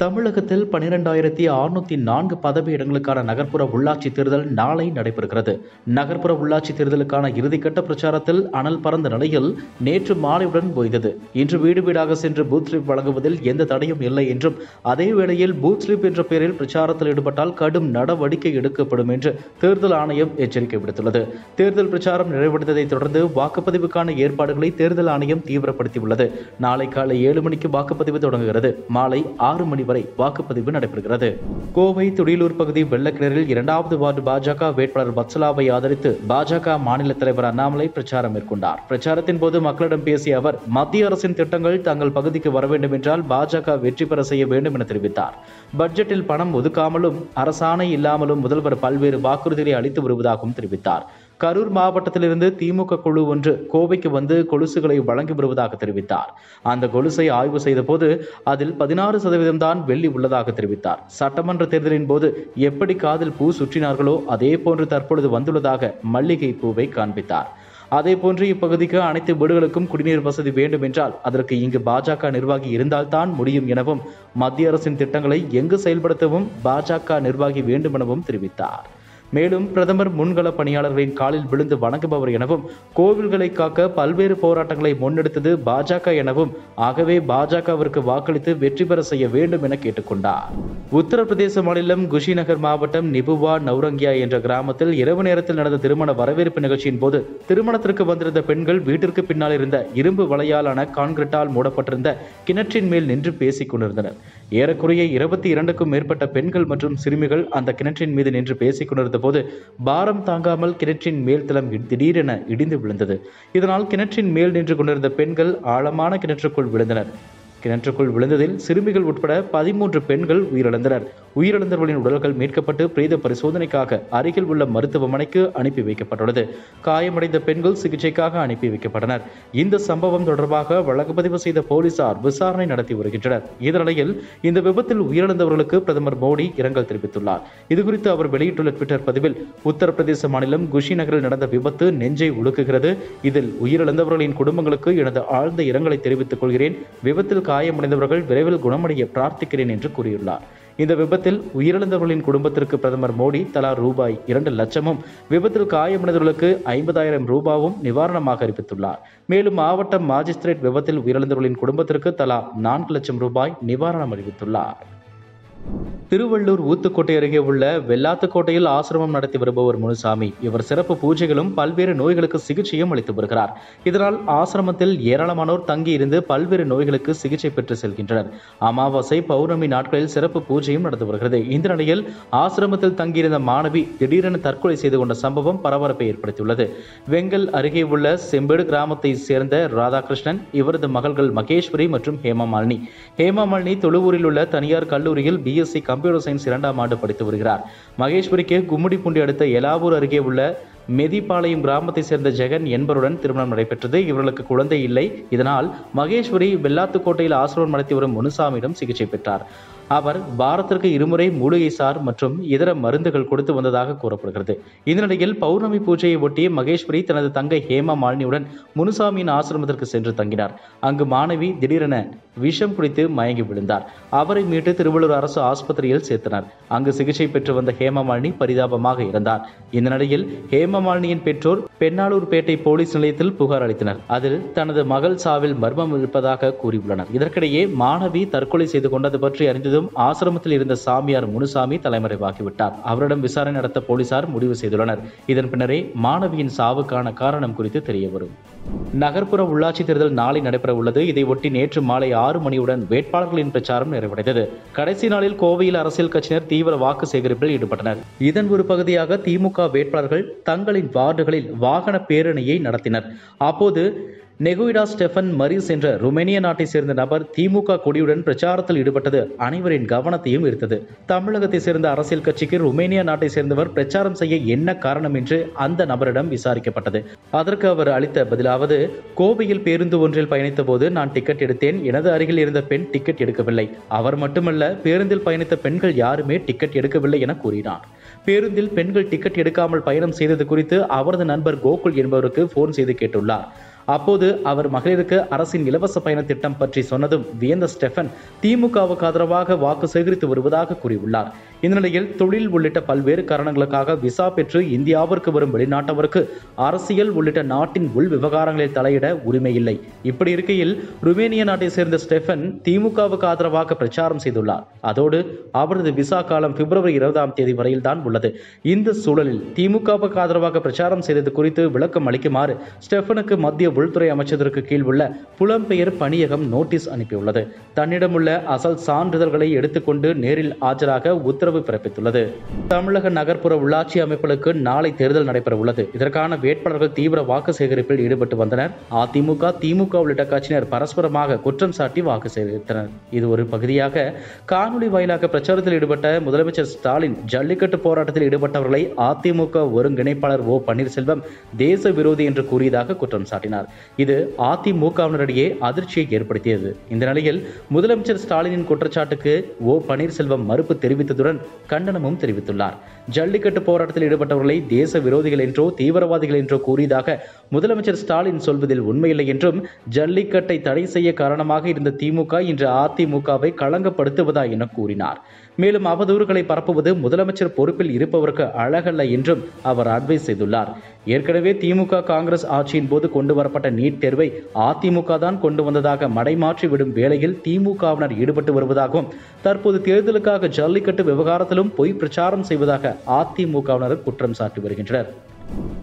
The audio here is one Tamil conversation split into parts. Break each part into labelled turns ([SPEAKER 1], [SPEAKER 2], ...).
[SPEAKER 1] தமிழகத்தில் பனிரெண்டாயிரத்தி அறுநூத்தி நான்கு பதவி இடங்களுக்கான நகர்ப்புற உள்ளாட்சி தேர்தல் நாளை நடைபெறுகிறது. நகர்ப்புற உள்ளாட்சி தேர்தலுக்கான இறுதிக்கட்ட பிரச்சாரத்தில் அனல் பறந்த நிலையில் நேற்று மாலையுடன் ஓய்ந்தது இன்று வீடு வீடாக சென்று பூத் ஸ்லிப் வழங்குவதில் எந்த தடையும் இல்லை என்றும் அதே வேளையில் பூத் ஸ்லிப் என்ற பெயரில் பிரச்சாரத்தில் ஈடுபட்டால் கடும் நடவடிக்கை எடுக்கப்படும் என்று தேர்தல் ஆணையம் எச்சரிக்கை விடுத்துள்ளது. தேர்தல் பிரச்சாரம் நிறைவடைந்ததை தொடர்ந்து வாக்குப்பதிவுக்கான ஏற்பாடுகளை தேர்தல் ஆணையம் தீவிரப்படுத்தியுள்ளது. நாளை காலை ஏழு மணிக்கு வாக்குப்பதிவு தொடங்குகிறது. மாலை ஆறு மணி வரை வாக்குப்பதிவு நடைபெறுகிறது. கோவை துடியலூர் பகுதி வெள்ளக்கிணறில் இரண்டாவது வார்டு பாஜக வேட்பாளர் வத்சலாவை ஆதரித்து பாஜக மாநில தலைவர் அண்ணாமலை பிரச்சாரம் மேற்கொண்டார். பிரச்சாரத்தின் போது மக்களிடம் பேசிய அவர் மத்திய அரசின் திட்டங்கள் தங்கள் பகுதிக்கு வர வேண்டும் என்றால் பாஜக வெற்றி பெற செய்ய வேண்டும் என தெரிவித்தார். பட்ஜெட்டில் பணம் ஒதுக்காமலும் அரசாணை இல்லாமலும் முதல்வர் பல்வேறு வாக்குறுதிகளை அளித்து வருவதாகவும் தெரிவித்தார். கரூர் மாவட்டத்திலிருந்து திமுக குழு ஒன்று கோவைக்கு வந்து கொலுசுகளை வழங்கி வருவதாக தெரிவித்தார். அந்த கொலுசை ஆய்வு செய்தபோது அதில் பதினாறு சதவீதம் தான் வெள்ளி உள்ளதாக தெரிவித்தார். சட்டமன்ற தேர்தலின் போது எப்படி காதில் பூ சுற்றினார்களோ அதே போன்று தற்பொழுது வந்துள்ளதாக மல்லிகை பூவை காண்பித்தார். அதே போன்று இப்பகுதிக்கு அனைத்து வீடுகளுக்கும் குடிநீர் வசதி வேண்டும் என்றால் அதற்கு இங்கு பாஜக நிர்வாகி இருந்தால்தான் முடியும் எனவும் மத்திய அரசின் திட்டங்களை எங்கு செயல்படுத்தவும் பாஜக நிர்வாகி வேண்டும் எனவும் தெரிவித்தார். மேலும் பிரதமர் முன்கள பணியாளர்களின் காலில் விழுந்து வணங்குபவர் எனவும் கோவில்களை காக்க பல்வேறு போராட்டங்களை முன்னெடுத்தது பாஜக எனவும் ஆகவே பாஜகவிற்கு வாக்களித்து வெற்றி பெற செய்ய வேண்டும் என கேட்டுக்கொண்டார். உத்தரப்பிரதேச மாநிலம் குஷிநகர் மாவட்டம் நிபுவா நௌரங்கியா என்ற கிராமத்தில் இரவு நேரத்தில் நடந்த திருமண வரவேற்பு நிகழ்ச்சியின் போது திருமணத்திற்கு வந்திருந்த பெண்கள் வீட்டிற்கு பின்னால் இருந்த இரும்பு வளையாலான கான்கிரீட்டால் மூடப்பட்டிருந்த கிணற்றின் மேல் நின்று பேசிக் கொண்டிருந்தனர். ஏறக்குறைய இருபத்தி இரண்டுக்கும் மேற்பட்ட பெண்கள் மற்றும் சிறுமிகள் அந்த கிணற்றின் மீது நின்று பேசிக் கொண்டிருந்த போது பாரம் தாங்காமல் கிணற்றின் மேல் தளம் திடீரென இடிந்து விழுந்தது. இதனால் கிணற்றின் மேல் நின்று கொண்டிருந்த பெண்கள் ஆழமான கிணற்றுக்குள் விழுந்தனர். கிணற்றுக்குள் விழுந்ததில் சிறுமிகள் உட்பட பதிமூன்று பெண்கள் உயிரிழந்தனர். உயிரிழந்தவர்களின் உடல்கள் மீட்கப்பட்டு பிரேத பரிசோதனைக்காக அருகில் உள்ள மருத்துவமனைக்கு அனுப்பி வைக்கப்பட்டுள்ளது. காயமடைந்த பெண்கள் சிகிச்சைக்காக அனுப்பி வைக்கப்பட்டனர். இந்த சம்பவம் தொடர்பாக வழக்கு பதிவு செய்த போலீசார் விசாரணை நடத்தி வருகின்றனர். இதனிடையில் இந்த விபத்தில் உயிரிழந்தவர்களுக்கு பிரதமர் மோடி இரங்கல் தெரிவித்துள்ளார். இதுகுறித்து அவர் வெளியிட்டுள்ள ட்விட்டர் பதிவில் உத்தரப்பிரதேச மாநிலம் குஷி நகரில் நடந்த விபத்து நெஞ்சை உலுக்குகிறது. இதில் உயிரிழந்தவர்களின் குடும்பங்களுக்கு எனது ஆழ்ந்த இரங்கலை தெரிவித்துக் கொள்கிறேன். விபத்தில் காயமடைந்தவர்கள் விரைவில் குணமடைய பிரார்த்திக்கிறேன் என்று கூறியுள்ளார். இந்த விபத்தில் உயிரிழந்தவர்களின் குடும்பத்திற்கு பிரதமர் மோடி தலா ரூபாய் இரண்டு லட்சமும் விபத்தில் காயமடைந்தவர்களுக்கு ஐம்பதாயிரம் ரூபாவும் நிவாரணமாக அறிவித்துள்ளார். மேலும் மாவட்ட மாஜிஸ்திரேட் விபத்தில் உயிரிழந்தவர்களின் குடும்பத்திற்கு தலா நான்கு லட்சம் ரூபாய் நிவாரணம் அறிவித்துள்ளார். திருவள்ளூர் ஊத்துக்கோட்டை அருகே உள்ள வெள்ளாத்துக்கோட்டையில் ஆசிரமம் நடத்தி வருபவர் முனுசாமி. இவர் சிறப்பு பூஜைகளும் பல்வேறு நோய்களுக்கு சிகிச்சையும் அளித்து வருகிறார். இதனால் ஆசிரமத்தில் ஏராளமானோர் தங்கி இருந்து பல்வேறு நோய்களுக்கு சிகிச்சை பெற்று செல்கின்றனர். அமாவாசை பௌர்ணமி நாட்களில் சிறப்பு பூஜையும் நடந்து வருகிறது. இந்த நிலையில் ஆசிரமத்தில் தங்கியிருந்த மாணவி திடீரென தற்கொலை செய்து கொண்ட சம்பவம் பரபரப்பை ஏற்படுத்தியுள்ளது. வெங்கல் அருகே உள்ள செம்பேடு கிராமத்தை சேர்ந்த ராதாகிருஷ்ணன் இவரது மகள்கள் மகேஸ்வரி மற்றும் ஹேமமாலினி. ஹேமமாலினி தொழுவூரில் உள்ள தனியார் கல்லூரியில் பிஎஸ்சி கம்ப்யூட்டர் சயின்ஸ் இரண்டாம் ஆண்டு படித்து வருகிறார். மகேஸ்வரிக்கு கும்மிடிப்பூண்டி அடுத்த எலாவூர் அருகே உள்ள மெதிப்பாளையம் கிராமத்தை சேர்ந்த ஜெகன் என்பவருடன் திருமணம் நடைபெற்றது. இவர்களுக்கு குழந்தை இல்லை. இதனால் மகேஸ்வரி வெள்ளாத்துக்கோட்டையில் ஆசிரமம் நடத்தி வரும் முனுசாமியிடம் சிகிச்சை பெற்றார். அவர் பாரத்திற்கு இருமுறை மூலிகை சார் மற்றும் இதர மருந்துகள் கொடுத்து வந்ததாக கூறப்படுகிறது. இந்த நிலையில் பௌர்ணமி பூஜையை ஒட்டி மகேஸ்வரி தனது தங்கை ஹேமா மாலினியுடன் முனுசாமியின் ஆசிரமத்திற்கு சென்று தங்கினார். அங்கு மாணவி திடீரென விஷம் குடித்து மயங்கி விழுந்தார். அவரை மீட்டு திருவள்ளூர் அரசு ஆஸ்பத்திரியில் சேர்த்தனர். அங்கு சிகிச்சை பெற்று வந்த ஹேமமாலினி பரிதாபமாக இருந்தார் இந்த நிலையில் ஹேமமாலினியின் பெற்றோர் பெண்ணாளூர்பேட்டை போலீஸ் நிலையத்தில் புகார் அளித்தனர். அதில் தனது மகள் சாவில் மர்மம் இருப்பதாக கூறியுள்ளனர். இதற்கிடையே மாணவி தற்கொலை செய்து கொண்டது பற்றி அறிந்தது அறிந்ததும் ஆசிரமத்தில் இருந்த சாமியார் முனுசாமி தலைமறைவாகிவிட்டார். அவரிடம் விசாரணை நடத்த போலீசார் முடிவு செய்துள்ளனர். இதன் பின்னரே மாணவியின் சாவுக்கான காரணம் குறித்து தெரியவரும். நகர்ப்புற உள்ளாட்சி தேர்தல் நாளை நடைபெற உள்ளது இதையொட்டி நேற்று மாலை ஆறு மணியுடன் வேட்பாளர்களின் பிரச்சாரம் நிறைவடைந்தது. கடைசி நாளில் கோவையில் அரசியல் கட்சியினர் தீவிர வாக்கு சேகரிப்பில் ஈடுபட்டனர். இதன் ஒரு பகுதியாக திமுக வேட்பாளர்கள் தங்களின் வார்டுகளில் வாகன பேரணியை நடத்தினர். அப்போது நெகுயிடா ஸ்டெஃபன் மரிஸ் என்ற ருமேனிய நாட்டை சேர்ந்த நபர் திமுக கொடியுடன் பிரச்சாரத்தில் ஈடுபட்டது. அனைவரின் கவனத்தையும் ஈர்த்தது. தமிழகத்தை சேர்ந்த அரசியல் கட்சிக்கு ருமேனியா நாட்டை சேர்ந்தவர் பிரச்சாரம் செய்ய என்ன காரணம் என்று அந்த நபரிடம் விசாரிக்கப்பட்டது. அதற்கு அவர் அளித்த பதிலாவது கோவையில் பேருந்து ஒன்றில் பயணித்த போது நான் டிக்கெட் எடுத்தேன். எனது அருகில் இருந்த பெண் டிக்கெட் எடுக்கவில்லை. அவர் மட்டுமல்ல பேருந்தில் பயணித்த பெண்கள் யாருமே டிக்கெட் எடுக்கவில்லை என கூறினார். பேருந்தில் பெண்கள் டிக்கெட் எடுக்காமல் பயணம் செய்தது குறித்து அவரது நண்பர் கோகுல் என்பவருக்கு போன் செய்து கேட்டுள்ளார். அப்போது அவர் மகளிருக்கு அரசின் இலவச பயண திட்டம் பற்றி சொன்னதும் வியந்த ஸ்டெஃபன் திமுகவுக்கு ஆதரவாக வாக்கு சேகரித்து வருவதாக கூறியுள்ளார். இந்த நிலையில் தொழில் உள்ளிட்ட பல்வேறு காரணங்களுக்காக விசா பெற்று இந்தியாவிற்கு வரும் வெளிநாட்டவருக்கு அரசியல் உள்ளிட்ட நாட்டின் உள் விவகாரங்களில் தலையிட உரிமை இல்லை இப்படி இருக்கையில் ருமேனிய நாட்டை சேர்ந்த ஸ்டெஃபன் திமுகவுக்கு ஆதரவாக பிரச்சாரம் செய்துள்ளார். அதோடு அவரது விசா காலம் பிப்ரவரி இருபதாம் தேதி வரையில் தான் உள்ளது. இந்த சூழலில் திமுகவுக்கு ஆதரவாக பிரச்சாரம் செய்தது குறித்து விளக்கம் அளிக்குமாறு ஸ்டெஃபனுக்கு மத்திய உள்துறை அமைச்சருக்கு கீழ் உள்ள புலம்பெயர் பணியகம் நோட்டீஸ் அனுப்பியுள்ளது. தன்னிடமுள்ள அசல் சான்றிதழ்களை எடுத்துக்கொண்டு நேரில் ஆஜராக உத்தரவு பிறப்பித்துள்ளது. தமிழக நகர்ப்புற உள்ளாட்சி அமைப்புகளுக்கு நாளை தேர்தல் நடைபெற உள்ளது இதற்கான வேட்பாளர்கள் தீவிர வாக்கு சேகரிப்பில் ஈடுபட்டு வந்தனர். அதிமுக திமுக உள்ளிட்ட கட்சியினர் பரஸ்பரமாக குற்றம் சாட்டி வாக்கு சேகரித்தனர். இது ஒரு பகுதியாக காணொலி வாயிலாக பிரச்சாரத்தில் ஈடுபட்ட முதலமைச்சர் ஸ்டாலின் ஜல்லிக்கட்டு போராட்டத்தில் ஈடுபட்டவர்களை அதிமுக ஒருங்கிணைப்பாளர் ஓ பன்னீர்செல்வம் தேச விரோதி என்று கூறியதாக குற்றம் சாட்டினார். இது அதிமுகவினரிடையே அதிர்ச்சியை ஏற்படுத்தியது. இந்த நிலையில் முதலமைச்சர் ஸ்டாலினின் குற்றச்சாட்டுக்கு ஓ பன்னீர்செல்வம் மறுப்பு தெரிவித்ததுடன் கண்டனமும் தெரிவித்துள்ளார். ஜல்லிக்கட்டு போராட்டத்தில் ஈடுபட்டவர்களை தேச விரோதிகள் என்றோ தீவிரவாதிகள் என்றோ கூறியதாக முதலமைச்சர் ஸ்டாலின் சொல்வதில் உண்மையில்லை என்றும் ஜல்லிக்கட்டை தடை செய்ய காரணமாக இருந்த திமுக இன்று அதிமுகவை களங்கப்படுத்துவதா என கூறினார். மேலும் அவதூறுகளை பரப்புவது முதலமைச்சர் பொறுப்பில் இருப்பவருக்கு அழகல்ல என்றும் அவர் அட்வைஸ் செய்துள்ளார். ஏற்கனவே திமுக காங்கிரஸ் ஆட்சியின் போது கொண்டு வரப்பட்ட நீட் தேர்வை அதிமுக தான் கொண்டு வந்ததாக மடைமாற்றி விடும் வேளையில் திமுகவினர் ஈடுபட்டு வருவதாகவும் தற்போது தேர்தலுக்காக ஜல்லிக்கட்டு விவகாரத்திலும் பொய் பிரச்சாரம் செய்வதாக அதிமுகவினர் குற்றம் சாட்டி வருகின்றனர்.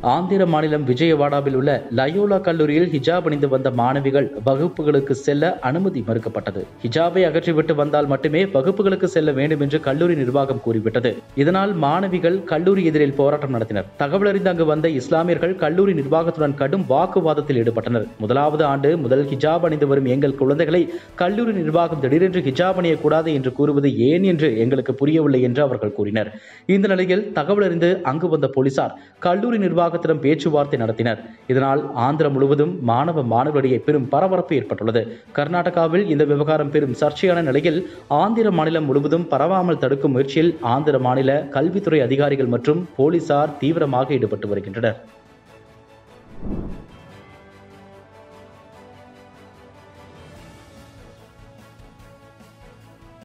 [SPEAKER 1] ஆந்திர மாநிலம் விஜயவாடாவில் உள்ள லயோலா கல்லூரியில் ஹிஜாப் அணிந்து வந்த மாணவிகள் வகுப்புகளுக்கு செல்ல அனுமதி மறுக்கப்பட்டது. ஹிஜாபை அகற்றிவிட்டு வந்தால் மட்டுமே வகுப்புகளுக்கு செல்ல வேண்டும் என்று கல்லூரி நிர்வாகம் கூறிவிட்டது. இதனால் மாணவிகள் கல்லூரி எதிரில் போராட்டம் நடத்தினர். தகவல் அறிந்து அங்கு வந்த இஸ்லாமியர்கள் கல்லூரி நிர்வாகத்துடன் கடும் வாக்குவாதத்தில் ஈடுபட்டனர். முதலாவது ஆண்டு முதல் ஹிஜாப் அணிந்து வரும் எங்கள் குழந்தைகளை கல்லூரி நிர்வாகம் திடீரென்று ஹிஜாப் அணியக்கூடாது என்று கூறுவது ஏன் என்று எங்களுக்கு புரியவில்லை என்று அவர்கள் கூறினர். இந்த நிலையில் தகவல் அறிந்து அங்கு வந்த போலீசார் கல்லூரி நிர்வாகத்திடம் பேச்சுவார்த்தை நடத்தினர். இதனால் ஆந்திரம் முழுவதும் மாணவ மாணவர்களிடையே பெரும் பரபரப்பு ஏற்பட்டுள்ளது. கர்நாடகாவில் இந்த விவகாரம் பெரும் சர்ச்சையான நிலையில் ஆந்திர மாநிலம் முழுவதும் பரவாமல் தடுக்கும் முயற்சியில் ஆந்திர மாநில கல்வித்துறை அதிகாரிகள் மற்றும் போலீசார் தீவிரமாக ஈடுபட்டு வருகின்றனர்.